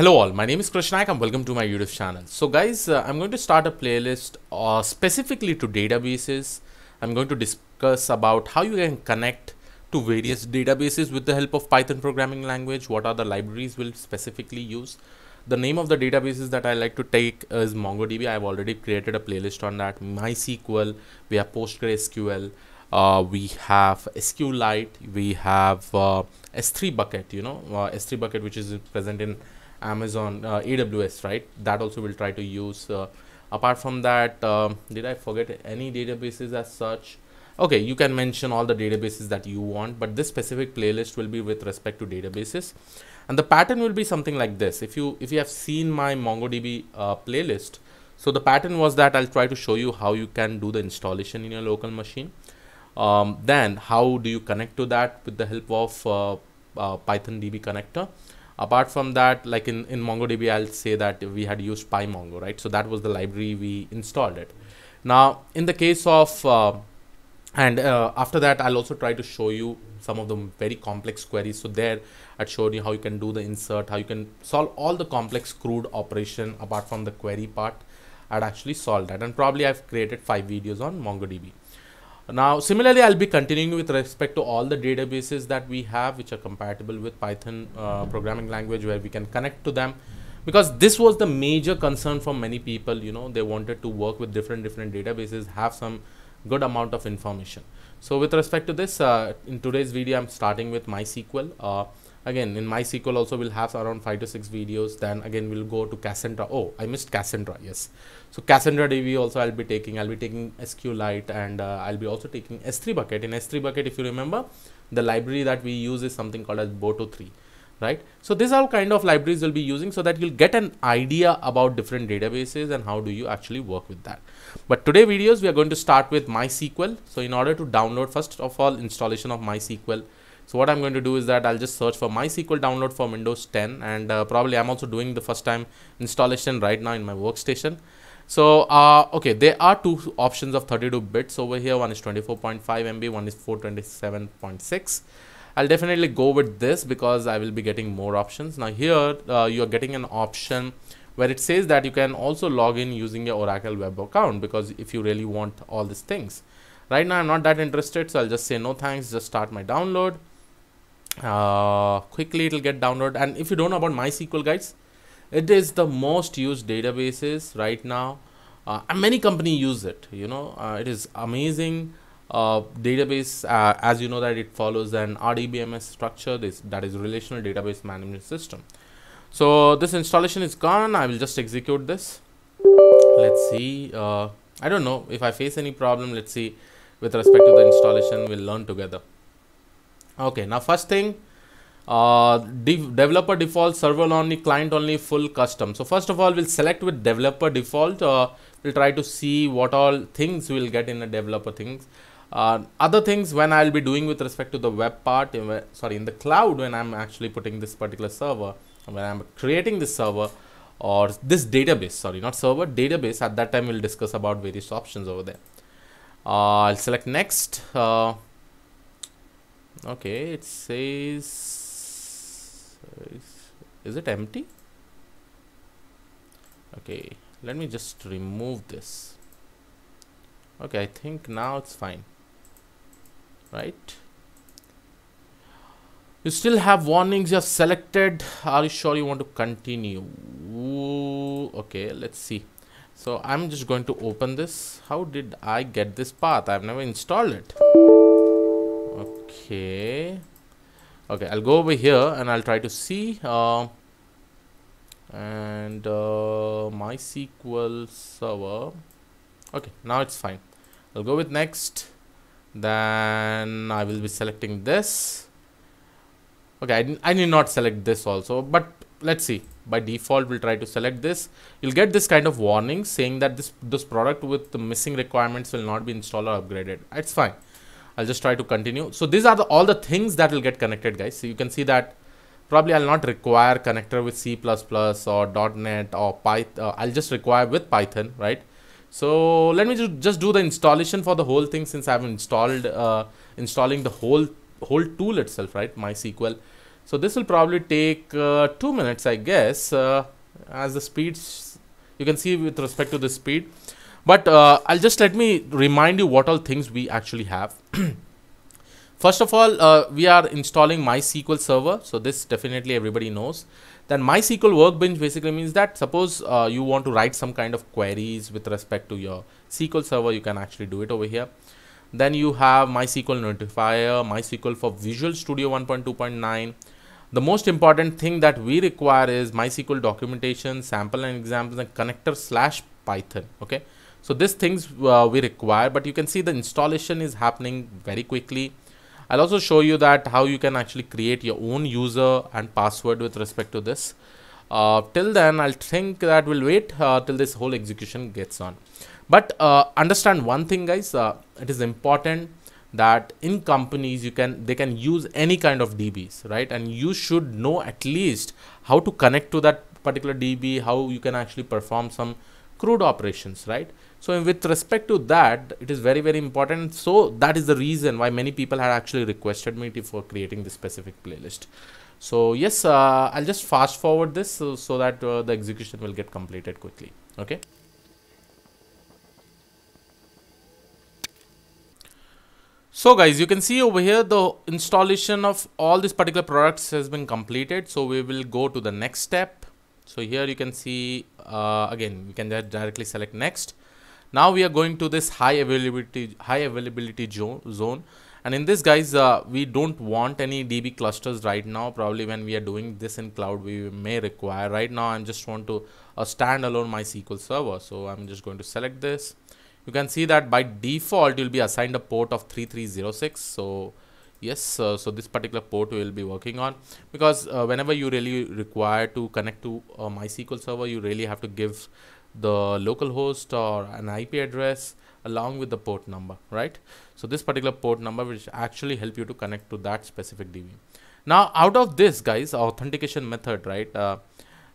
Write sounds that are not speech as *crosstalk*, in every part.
Hello all, my name is Krish Naik and welcome to my YouTube channel. So guys, uh, I'm going to start a playlist uh, specifically to databases. I'm going to discuss about how you can connect to various databases with the help of Python programming language. What are the libraries we'll specifically use. The name of the databases that I like to take is MongoDB. I've already created a playlist on that. MySQL, we have PostgreSQL, uh, we have SQLite, we have uh, S3 bucket, you know, uh, S3 bucket which is present in Amazon uh, AWS, right? That also will try to use. Uh, apart from that, um, did I forget any databases as such? Okay, you can mention all the databases that you want, but this specific playlist will be with respect to databases, and the pattern will be something like this. If you if you have seen my MongoDB uh, playlist, so the pattern was that I'll try to show you how you can do the installation in your local machine. Um, then how do you connect to that with the help of uh, uh, Python DB connector apart from that like in in mongodb i'll say that we had used pymongo right? So that was the library we installed it. Now in the case of uh, and uh, after that i'll also try to show you some of the very complex queries. So there i showed you how you can do the insert how you can solve all the complex CRUD operation apart from the query part. I'd actually solved that. And probably i've created five videos on mongodb now, similarly, I'll be continuing with respect to all the databases that we have, which are compatible with Python uh, programming language, where we can connect to them. Because this was the major concern for many people, you know, they wanted to work with different different databases, have some good amount of information. So, with respect to this, uh, in today's video, I'm starting with MySQL. Uh, again in mysql also we'll have around five to six videos. Then again we'll go to cassandra. Oh i missed cassandra. Yes. So cassandra db also i'll be taking. I'll be taking sqlite and uh, i'll be also taking s3 bucket. In s3 bucket if you remember the library that we use is something called as boto3 right? So these are kind of libraries we'll be using so that you'll get an idea about different databases and how do you actually work with that. But today videos we are going to start with mysql. So in order to download first of all installation of mysql so what I'm going to do is that I'll just search for MySQL download for Windows 10 and uh, probably I'm also doing the first time installation right now in my workstation. So uh, okay, there are two options of 32 bits over here. One is 24.5 MB, one is 427.6. I'll definitely go with this because I will be getting more options. Now here uh, you're getting an option where it says that you can also log in using your Oracle web account because if you really want all these things. Right now I'm not that interested so I'll just say no thanks, just start my download uh, quickly it will get downloaded. And if you don't know about mysql guys it is the most used databases right now. Uh, and many company use it you know. Uh, it is amazing uh, database uh, as you know that it follows an rdbms structure. This that is relational database management system. So this installation is gone. I will just execute this. Let's see uh, i don't know. If i face any problem let's see. With respect to the installation we'll learn together okay now first thing uh, de developer default server only client only full custom. So first of all we'll select with developer default uh, we'll try to see what all things we'll get in a developer things. Uh, other things when I'll be doing with respect to the web part in, sorry in the cloud when I'm actually putting this particular server when I'm creating this server or this database sorry not server database at that time we'll discuss about various options over there. Uh, I'll select next uh, okay it says is it empty? Okay let me just remove this. Okay I think now it's fine right? You still have warnings you have selected. Are you sure you want to continue? Ooh, okay let's see. So I'm just going to open this. How did I get this path? I've never installed it okay. Okay I'll go over here and I'll try to see uh, and uh, MySQL server. Okay now it's fine. I'll go with next. Then I will be selecting this. Okay I, I need not select this also but let's see. By default we'll try to select this. You'll get this kind of warning saying that this this product with the missing requirements will not be installed or upgraded. It's fine I'll just try to continue. So these are the, all the things that will get connected guys. So you can see that probably I'll not require connector with C++ or .NET or Python. Uh, I'll just require with Python, right? So let me just do the installation for the whole thing since I've installed uh, installing the whole whole tool itself, right? MySQL. so this will probably take uh, two minutes I guess uh, as the speeds you can see with respect to the speed but uh, I'll just let me remind you what all things we actually have. *clears throat* First of all uh, we are installing MySQL server. So this definitely everybody knows then MySQL workbench basically means that suppose uh, you want to write some kind of queries with respect to your SQL server you can actually do it over here. Then you have MySQL notifier MySQL for Visual Studio 1.2.9 the most important thing that we require is MySQL documentation sample and examples and connector slash Python okay so these things uh, we require but you can see the installation is happening very quickly. I'll also show you that how you can actually create your own user and password with respect to this. Uh, till then I'll think that we'll wait uh, till this whole execution gets on. But uh, understand one thing guys uh, it is important that in companies you can they can use any kind of dbs right? And you should know at least how to connect to that particular db how you can actually perform some CRUD operations right so with respect to that it is very very important. So that is the reason why many people had actually requested me to, for creating this specific playlist. So yes uh, i'll just fast forward this so, so that uh, the execution will get completed quickly. Okay? So guys you can see over here the installation of all these particular products has been completed. So we will go to the next step. So here you can see uh, again we can directly select next now we are going to this high availability high availability zone. And in this guys uh, we don't want any db clusters right now. Probably when we are doing this in cloud we may require. Right now i'm just want to a standalone mysql server. So i'm just going to select this. You can see that by default you'll be assigned a port of 3306 so yes uh, so this particular port we will be working on. Because uh, whenever you really require to connect to a mysql server you really have to give the local host or an ip address along with the port number right? So this particular port number which actually help you to connect to that specific db now out of this guys authentication method right? Uh,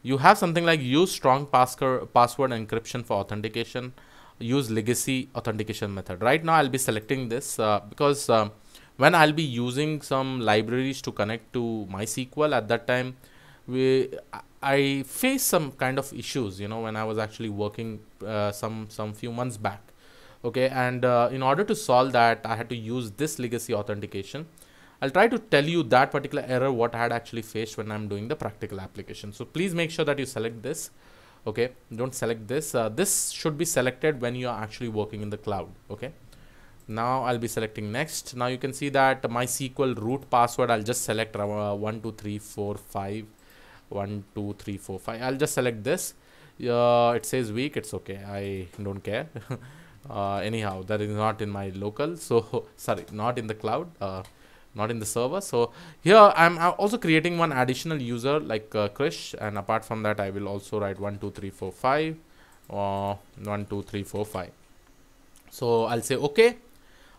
you have something like use strong password encryption for authentication. Use legacy authentication method. Right now i'll be selecting this uh, because uh, when i'll be using some libraries to connect to mysql at that time we i faced some kind of issues you know when i was actually working uh, some some few months back. Okay and uh, in order to solve that i had to use this legacy authentication. I'll try to tell you that particular error what I had actually faced when I'm doing the practical application. So please make sure that you select this okay? Don't select this. Uh, this should be selected when you are actually working in the cloud okay? Now I'll be selecting next. Now you can see that MySQL root password I'll just select uh, 1 2 3 4 5 1 2 3 4 5 I'll just select this. Uh, it says weak. It's okay. I don't care. *laughs* Uh, anyhow that is not in my local. So *laughs* sorry not in the cloud uh, not in the server. So here i'm also creating one additional user like uh, krish. And apart from that i will also write 1 2 3 4 5 uh, 1 2 3 4 5 so i'll say okay.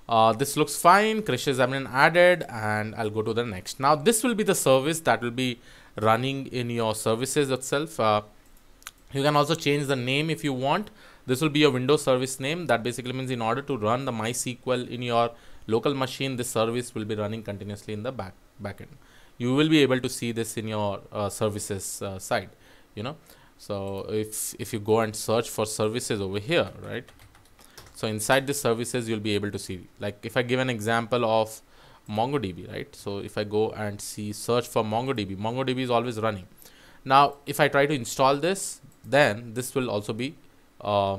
Uh, this looks fine. Krish is been added. And i'll go to the next. Now this will be the service that will be running in your services itself. Uh, you can also change the name if you want. This will be your windows service name. That basically means in order to run the mysql in your local machine this service will be running continuously in the back backend you will be able to see this in your uh, services uh, side you know. So if if you go and search for services over here right? So inside the services you'll be able to see. Like if i give an example of mongodb right so if i go and see search for mongodb mongodb is always running now if i try to install this then this will also be uh,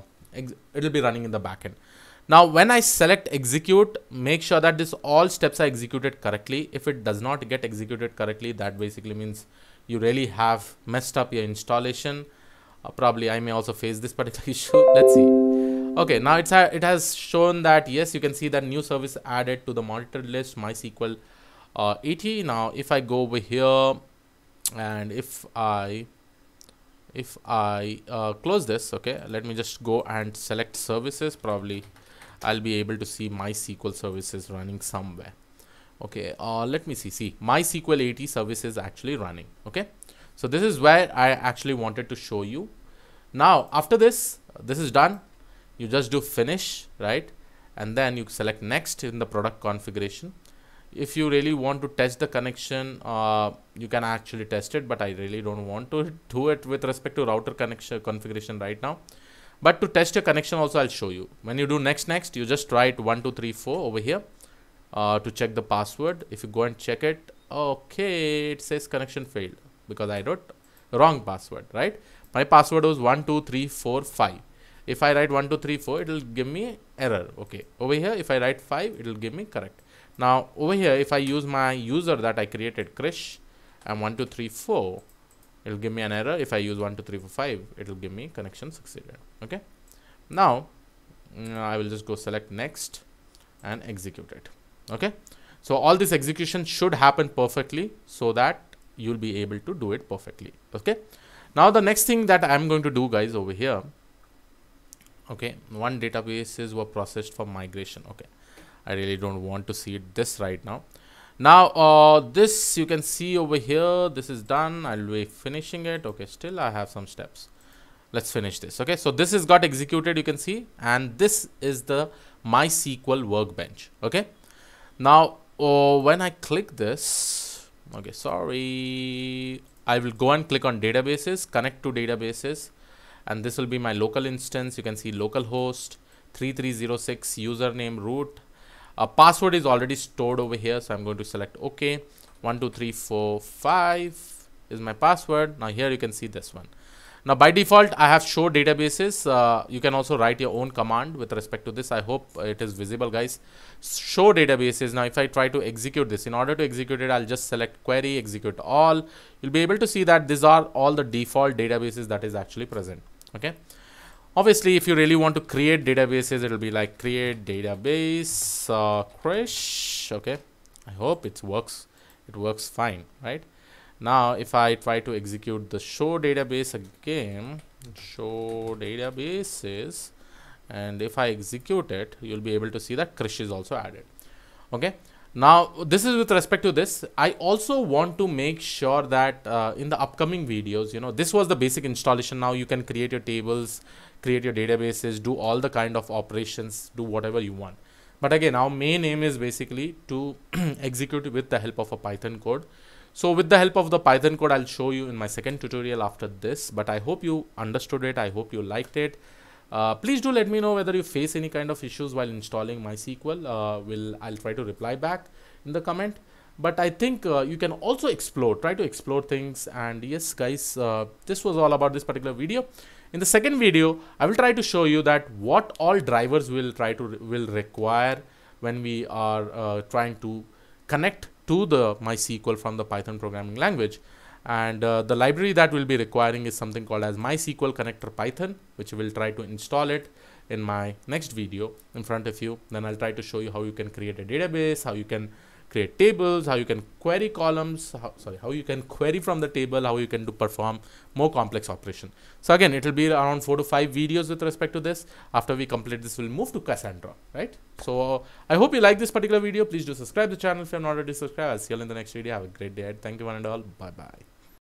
it'll be running in the backend now when I select execute, make sure that this all steps are executed correctly. If it does not get executed correctly, that basically means you really have messed up your installation. Uh, probably I may also face this particular *laughs* issue. Let's see. Okay, now it's it has shown that yes, you can see that new service added to the monitored list MySQL uh, 80. Now if I go over here and if I if I uh, close this, okay, let me just go and select services probably I'll be able to see MySQL services running somewhere. Okay, uh, let me see. See, MySQL 80 service is actually running. Okay, so this is where I actually wanted to show you. Now, after this, this is done. You just do finish, right? And then you select next in the product configuration. if you really want to test the connection uh, you can actually test it but I really don't want to *laughs* do it with respect to router connection configuration right now. But to test your connection also I'll show you. When you do next next you just write 1234 over here uh, to check the password. If you go and check it okay it says connection failed because I wrote wrong password right? My password was 12345 if I write 1234 it will give me error. Okay. Over here if I write 5 it will give me correct. Now over here if I use my user that I created Krish and 1234 it will give me an error. If I use 12345 it will give me connection succeeded. Okay. Now mm, I will just go select next and execute it. Okay. So all this execution should happen perfectly so that you'll be able to do it perfectly. Okay. Now the next thing that I'm going to do guys over here okay one databases were processed for migration. Okay I really don't want to see this right now. Now uh, this you can see over here this is done. I'll be finishing it. Okay still I have some steps. Let's finish this. Okay so this is got executed you can see. And this is the MySQL workbench. Okay now uh, when I click this okay sorry I will go and click on databases connect to databases and this will be my local instance. You can see localhost 3306 username root. A password is already stored over here so i'm going to select ok. One two three four five is my password. Now here you can see this one. Now by default i have show databases. Uh, you can also write your own command with respect to this. I hope it is visible guys. Show databases. Now if i try to execute this in order to execute it i'll just select query execute all. You'll be able to see that these are all the default databases that is actually present okay? Obviously if you really want to create databases it'll be like create database uh, Krish okay? I hope it works. It works fine right? Now if I try to execute the show database again show databases and if I execute it you'll be able to see that Krish is also added. Okay now this is with respect to this. I also want to make sure that uh, in the upcoming videos you know this was the basic installation. Now you can create your tables create your databases do all the kind of operations do whatever you want. But again our main aim is basically to *clears throat* execute with the help of a python code. So with the help of the python code i'll show you in my second tutorial after this. But i hope you understood it. I hope you liked it uh, please do let me know whether you face any kind of issues while installing MySQL. Uh, will I'll try to reply back in the comment. But I think uh, you can also explore, try to explore things. And yes, guys, uh, this was all about this particular video. In the second video, I will try to show you that what all drivers will try to re will require when we are uh, trying to connect to the MySQL from the Python programming language and uh, the library that we'll be requiring is something called as MySQL connector Python which we will try to install it in my next video in front of you. Then I'll try to show you how you can create a database how you can create tables how you can query columns how, sorry how you can query from the table how you can do perform more complex operation. So again it will be around four to five videos with respect to this. After we complete this we'll move to cassandra right? So i hope you like this particular video. Please do subscribe to the channel. If you're not already subscribed i'll see you in the next video. Have a great day thank you one and all. Bye bye